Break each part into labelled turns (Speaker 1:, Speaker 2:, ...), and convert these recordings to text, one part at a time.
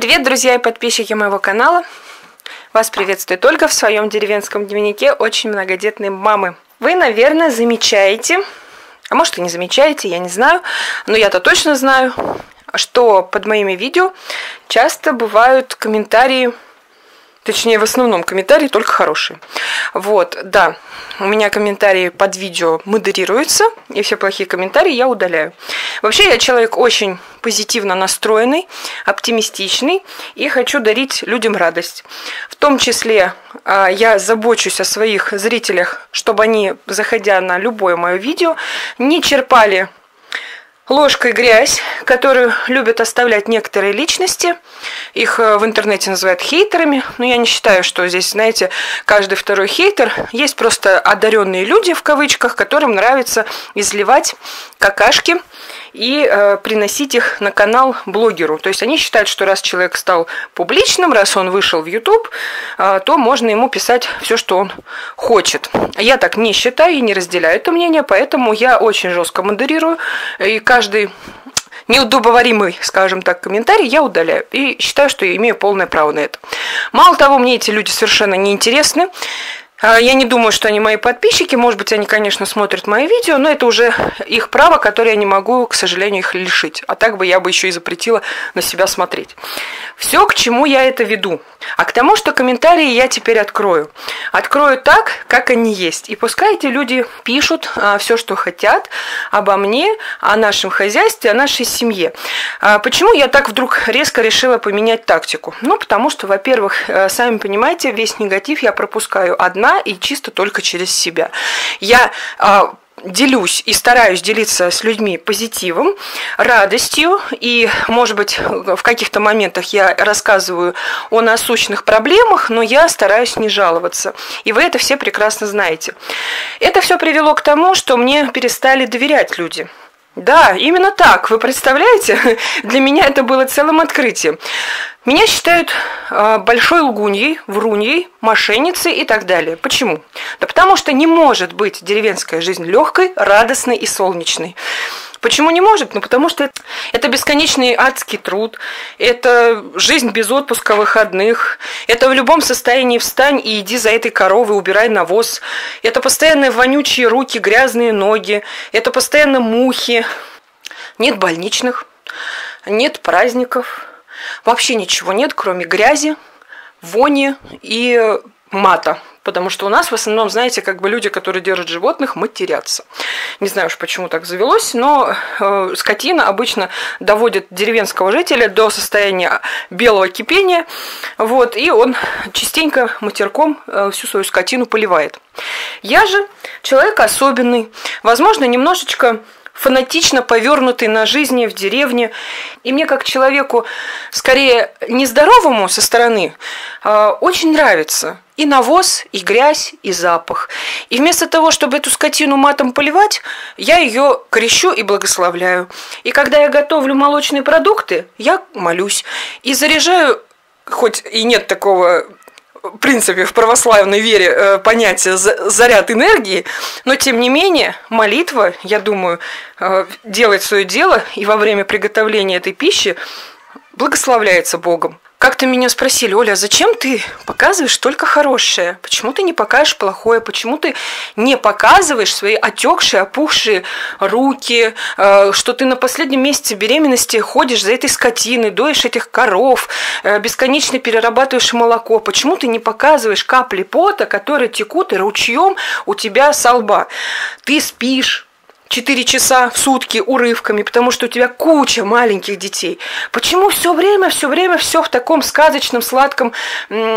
Speaker 1: Привет, друзья и подписчики моего канала! Вас приветствует Ольга в своем деревенском дневнике очень многодетной мамы. Вы, наверное, замечаете, а может и не замечаете, я не знаю, но я-то точно знаю, что под моими видео часто бывают комментарии Точнее, в основном комментарии только хорошие. Вот, да, у меня комментарии под видео модерируются, и все плохие комментарии я удаляю. Вообще, я человек очень позитивно настроенный, оптимистичный, и хочу дарить людям радость. В том числе а, я забочусь о своих зрителях, чтобы они, заходя на любое мое видео, не черпали ложкой грязь, которую любят оставлять некоторые личности. Их э, в интернете называют хейтерами, но я не считаю, что здесь, знаете, каждый второй хейтер. Есть просто одаренные люди, в кавычках, которым нравится изливать какашки и э, приносить их на канал блогеру. То есть они считают, что раз человек стал публичным, раз он вышел в YouTube, э, то можно ему писать все, что он хочет. Я так не считаю и не разделяю это мнение, поэтому я очень жестко модерирую, и каждый неудобоваримый, скажем так, комментарий я удаляю. И считаю, что я имею полное право на это. Мало того, мне эти люди совершенно не интересны. А, я не думаю, что они мои подписчики. Может быть, они, конечно, смотрят мои видео, но это уже их право, которое я не могу, к сожалению, их лишить. А так бы я бы еще и запретила на себя смотреть. Все, к чему я это веду. А к тому, что комментарии я теперь открою. Открою так, как они есть. И пускай эти люди пишут а, все, что хотят обо мне, о нашем хозяйстве, о нашей семье. А, почему я так вдруг резко решила поменять тактику? Ну, потому что, во-первых, э, сами понимаете, весь негатив я пропускаю одна и чисто только через себя. Я а, делюсь и стараюсь делиться с людьми позитивом, радостью, и, может быть, в каких-то моментах я рассказываю о насущных проблемах, но я стараюсь не жаловаться. И вы это все прекрасно знаете. Это все привело к тому, что мне перестали доверять люди. Да, именно так. Вы представляете? Для меня это было целым открытием. Меня считают большой лгуньей, вруньей, мошенницей и так далее. Почему? Да потому что не может быть деревенская жизнь легкой, радостной и солнечной. Почему не может? Ну, потому что это бесконечный адский труд, это жизнь без отпуска выходных, это в любом состоянии встань и иди за этой коровой, убирай навоз, это постоянно вонючие руки, грязные ноги, это постоянно мухи, нет больничных, нет праздников, вообще ничего нет, кроме грязи, вони и мата. Потому что у нас в основном, знаете, как бы люди, которые держат животных, матерятся. Не знаю уж, почему так завелось, но э, скотина обычно доводит деревенского жителя до состояния белого кипения, вот, и он частенько матерком э, всю свою скотину поливает. Я же человек особенный, возможно, немножечко фанатично повернутый на жизни в деревне. И мне, как человеку, скорее нездоровому со стороны, а, очень нравится и навоз, и грязь, и запах. И вместо того, чтобы эту скотину матом поливать, я ее крещу и благословляю. И когда я готовлю молочные продукты, я молюсь. И заряжаю, хоть и нет такого в принципе, в православной вере э, понятие заряд энергии, но тем не менее молитва, я думаю, э, делает свое дело и во время приготовления этой пищи благословляется Богом. Как-то меня спросили, Оля, а зачем ты показываешь только хорошее? Почему ты не покажешь плохое? Почему ты не показываешь свои отекшие, опухшие руки, э, что ты на последнем месяце беременности ходишь за этой скотиной, доишь этих коров, э, бесконечно перерабатываешь молоко? Почему ты не показываешь капли пота, которые текут и ручьем у тебя со лба? Ты спишь, 4 часа в сутки урывками, потому что у тебя куча маленьких детей. Почему все время, все время все в таком сказочном, сладком,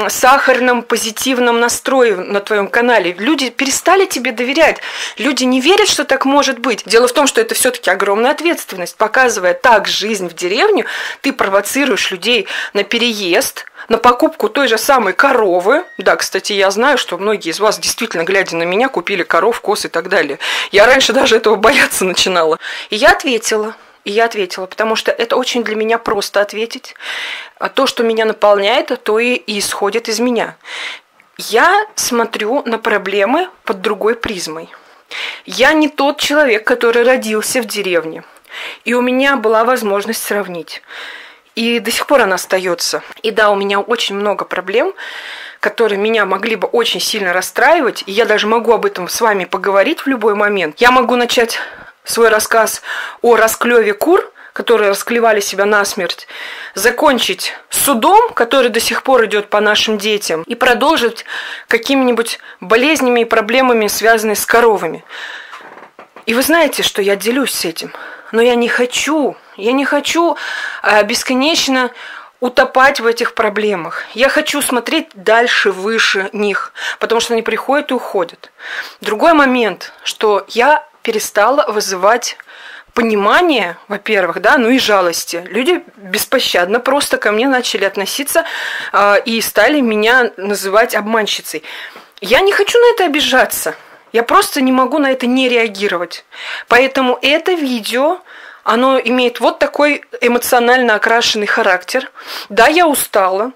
Speaker 1: сахарном, позитивном настрое на твоем канале? Люди перестали тебе доверять. Люди не верят, что так может быть. Дело в том, что это все-таки огромная ответственность. Показывая так жизнь в деревню, ты провоцируешь людей на переезд, на покупку той же самой коровы. Да, кстати, я знаю, что многие из вас, действительно, глядя на меня, купили коров, коз и так далее. Я раньше даже этого бояться начинала. И я ответила. И я ответила, потому что это очень для меня просто ответить. А то, что меня наполняет, то и исходит из меня. Я смотрю на проблемы под другой призмой. Я не тот человек, который родился в деревне. И у меня была возможность сравнить. И до сих пор она остается. И да, у меня очень много проблем, которые меня могли бы очень сильно расстраивать, и я даже могу об этом с вами поговорить в любой момент. Я могу начать свой рассказ о расклеве кур, которые расклевали себя насмерть, закончить судом, который до сих пор идет по нашим детям, и продолжить какими-нибудь болезнями и проблемами, связанными с коровами. И вы знаете, что я делюсь с этим, но я не хочу, я не хочу э, бесконечно утопать в этих проблемах. Я хочу смотреть дальше, выше них, потому что они приходят и уходят. Другой момент, что я перестала вызывать понимание, во-первых, да, ну и жалости. Люди беспощадно просто ко мне начали относиться э, и стали меня называть обманщицей. Я не хочу на это обижаться. Я просто не могу на это не реагировать. Поэтому это видео, оно имеет вот такой эмоционально окрашенный характер. Да, я устала.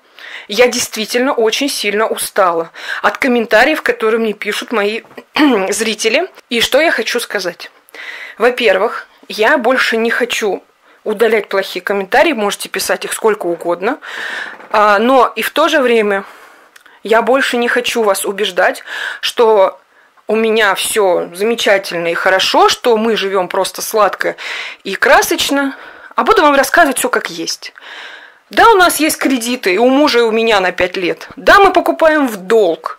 Speaker 1: Я действительно очень сильно устала от комментариев, которые мне пишут мои зрители. И что я хочу сказать? Во-первых, я больше не хочу удалять плохие комментарии, можете писать их сколько угодно, а, но и в то же время я больше не хочу вас убеждать, что у меня все замечательно и хорошо, что мы живем просто сладко и красочно, а буду вам рассказывать все как есть. Да, у нас есть кредиты, и у мужа, и у меня на 5 лет. Да, мы покупаем в долг.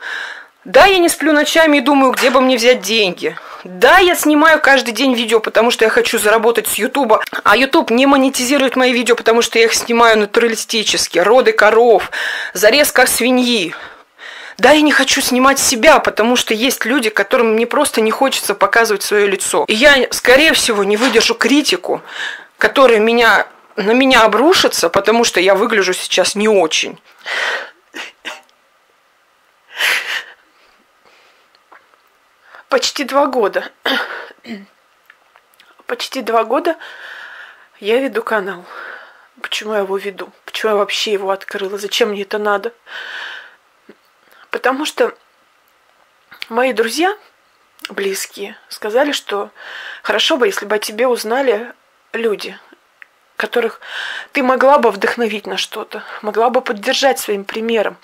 Speaker 1: Да, я не сплю ночами и думаю, где бы мне взять деньги. Да, я снимаю каждый день видео, потому что я хочу заработать с Ютуба, а Ютуб не монетизирует мои видео, потому что я их снимаю натуралистически. Роды коров, зарезка свиньи. Да, я не хочу снимать себя, потому что есть люди, которым мне просто не хочется показывать свое лицо. И я, скорее всего, не выдержу критику, которая меня, на меня обрушится, потому что я выгляжу сейчас не очень. Почти два года. Почти два года я веду канал. Почему я его веду? Почему я вообще его открыла? Зачем мне это надо? Потому что мои друзья близкие сказали, что хорошо бы, если бы о тебе узнали люди, которых ты могла бы вдохновить на что-то, могла бы поддержать своим примером,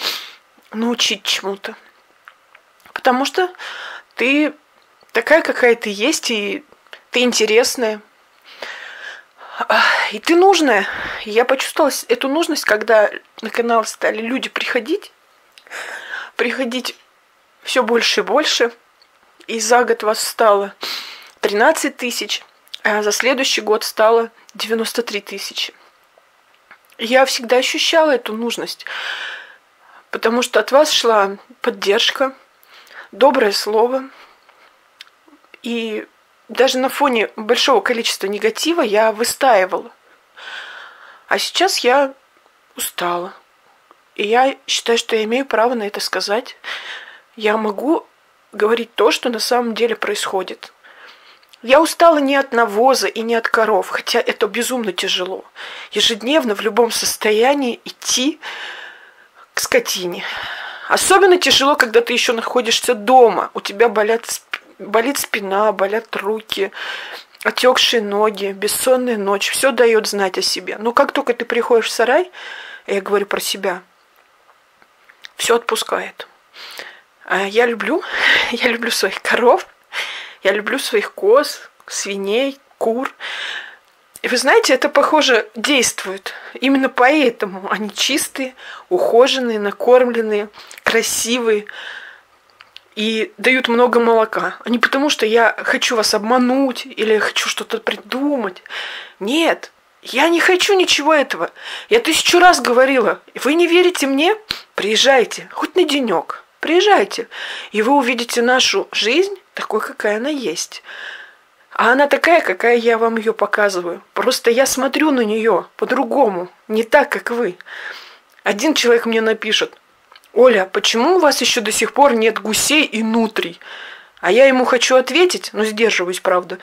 Speaker 1: научить чему-то. Потому что ты такая, какая ты есть, и ты интересная. И ты нужная. Я почувствовала эту нужность, когда на канал стали люди приходить приходить все больше и больше. И за год вас стало 13 тысяч, а за следующий год стало 93 тысячи. Я всегда ощущала эту нужность, потому что от вас шла поддержка, доброе слово. И даже на фоне большого количества негатива я выстаивала. А сейчас я устала. И я считаю, что я имею право на это сказать. Я могу говорить то, что на самом деле происходит. Я устала не от навоза и не от коров, хотя это безумно тяжело. Ежедневно в любом состоянии идти к скотине. Особенно тяжело, когда ты еще находишься дома. У тебя болят, болит спина, болят руки, отекшие ноги, бессонная ночь. Все дает знать о себе. Но как только ты приходишь в сарай, я говорю про себя – все отпускает. А я люблю, я люблю своих коров, я люблю своих коз, свиней, кур. И вы знаете, это, похоже, действует. Именно поэтому они чистые, ухоженные, накормленные, красивые и дают много молока. А не потому, что я хочу вас обмануть или хочу что-то придумать. Нет, я не хочу ничего этого. Я тысячу раз говорила. Вы не верите мне? Приезжайте, хоть на денек. Приезжайте, и вы увидите нашу жизнь такой, какая она есть. А она такая, какая я вам ее показываю. Просто я смотрю на нее по-другому, не так, как вы. Один человек мне напишет, Оля, почему у вас еще до сих пор нет гусей и нутрий? А я ему хочу ответить, но сдерживаюсь, правда.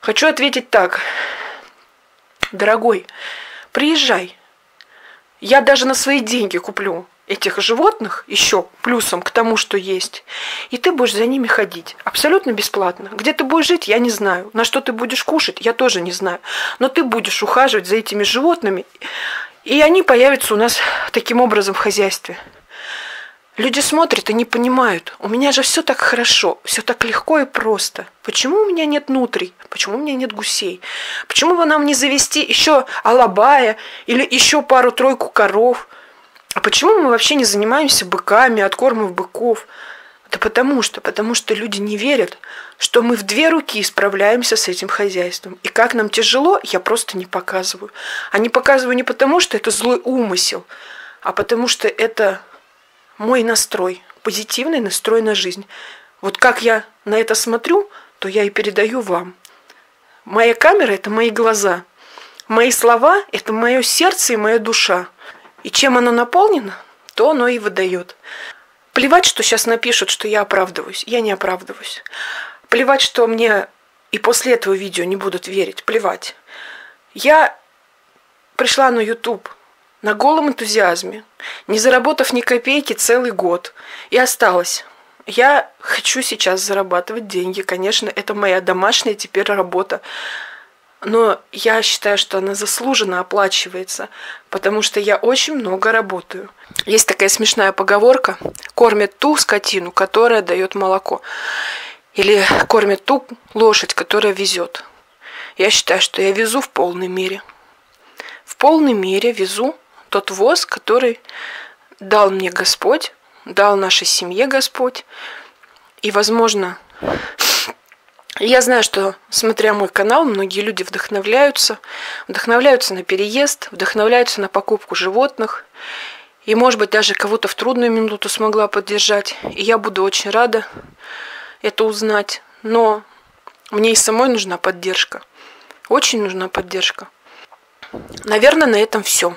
Speaker 1: Хочу ответить так. Дорогой, приезжай. Я даже на свои деньги куплю этих животных еще плюсом к тому, что есть. И ты будешь за ними ходить. Абсолютно бесплатно. Где ты будешь жить, я не знаю. На что ты будешь кушать, я тоже не знаю. Но ты будешь ухаживать за этими животными. И они появятся у нас таким образом в хозяйстве. Люди смотрят и не понимают, у меня же все так хорошо, все так легко и просто. Почему у меня нет нутрий? Почему у меня нет гусей? Почему бы нам не завести еще алабая или еще пару-тройку коров? А почему мы вообще не занимаемся быками, откормов быков? Да потому что, потому что люди не верят, что мы в две руки справляемся с этим хозяйством. И как нам тяжело, я просто не показываю. А не показываю не потому, что это злой умысел, а потому что это мой настрой, позитивный настрой на жизнь. Вот как я на это смотрю, то я и передаю вам. Моя камера – это мои глаза. Мои слова – это мое сердце и моя душа. И чем оно наполнено, то оно и выдает. Плевать, что сейчас напишут, что я оправдываюсь. Я не оправдываюсь. Плевать, что мне и после этого видео не будут верить. Плевать. Я пришла на YouTube на голом энтузиазме, не заработав ни копейки целый год. И осталось. Я хочу сейчас зарабатывать деньги. Конечно, это моя домашняя теперь работа. Но я считаю, что она заслуженно оплачивается, потому что я очень много работаю. Есть такая смешная поговорка «кормят ту скотину, которая дает молоко». Или кормят ту лошадь, которая везет. Я считаю, что я везу в полной мере. В полной мере везу тот воз, который дал мне Господь, дал нашей семье Господь. И, возможно, я знаю, что, смотря мой канал, многие люди вдохновляются, вдохновляются на переезд, вдохновляются на покупку животных. И, может быть, даже кого-то в трудную минуту смогла поддержать. И я буду очень рада это узнать. Но мне и самой нужна поддержка. Очень нужна поддержка. Наверное, на этом все.